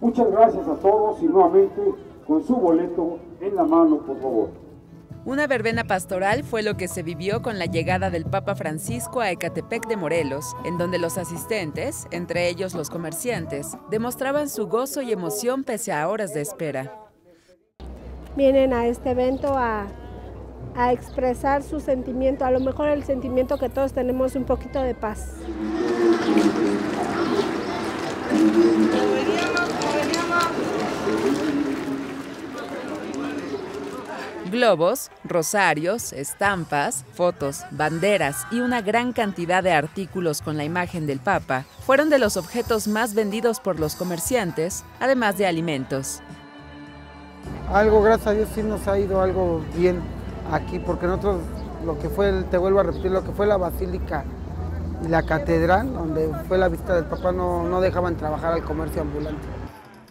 Muchas gracias a todos y nuevamente con su boleto en la mano, por favor. Una verbena pastoral fue lo que se vivió con la llegada del Papa Francisco a Ecatepec de Morelos, en donde los asistentes, entre ellos los comerciantes, demostraban su gozo y emoción pese a horas de espera. Vienen a este evento a, a expresar su sentimiento, a lo mejor el sentimiento que todos tenemos un poquito de paz. Globos, rosarios, estampas, fotos, banderas y una gran cantidad de artículos con la imagen del Papa fueron de los objetos más vendidos por los comerciantes, además de alimentos. Algo, gracias a Dios, sí nos ha ido algo bien aquí, porque nosotros, lo que fue, te vuelvo a repetir, lo que fue la basílica y la catedral, donde fue la visita del Papa, no, no dejaban trabajar al comercio ambulante.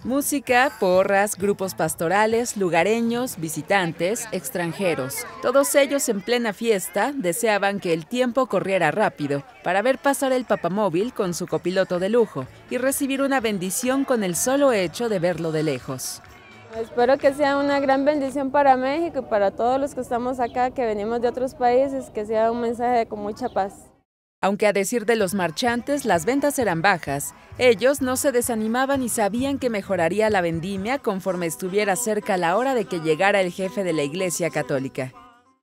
Música, porras, grupos pastorales, lugareños, visitantes, extranjeros. Todos ellos en plena fiesta deseaban que el tiempo corriera rápido para ver pasar el papamóvil con su copiloto de lujo y recibir una bendición con el solo hecho de verlo de lejos. Espero que sea una gran bendición para México y para todos los que estamos acá, que venimos de otros países, que sea un mensaje con mucha paz. Aunque a decir de los marchantes las ventas eran bajas, ellos no se desanimaban y sabían que mejoraría la vendimia conforme estuviera cerca la hora de que llegara el jefe de la Iglesia Católica.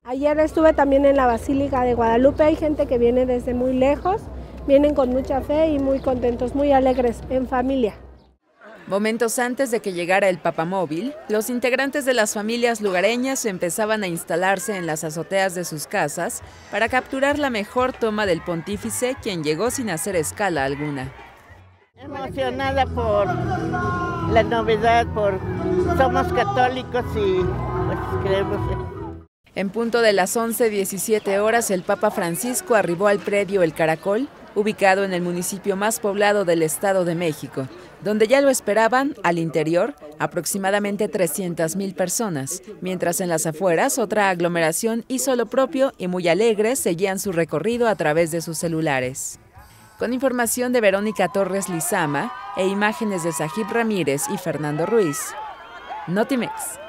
Ayer estuve también en la Basílica de Guadalupe, hay gente que viene desde muy lejos, vienen con mucha fe y muy contentos, muy alegres, en familia. Momentos antes de que llegara el papamóvil, los integrantes de las familias lugareñas empezaban a instalarse en las azoteas de sus casas para capturar la mejor toma del pontífice, quien llegó sin hacer escala alguna. Emocionada por la novedad, por somos católicos y pues creemos en punto de las 11.17 horas, el Papa Francisco arribó al predio El Caracol, ubicado en el municipio más poblado del Estado de México, donde ya lo esperaban, al interior, aproximadamente 300.000 personas, mientras en las afueras otra aglomeración hizo lo propio y muy alegres seguían su recorrido a través de sus celulares. Con información de Verónica Torres Lizama e imágenes de Sajib Ramírez y Fernando Ruiz. Notimex.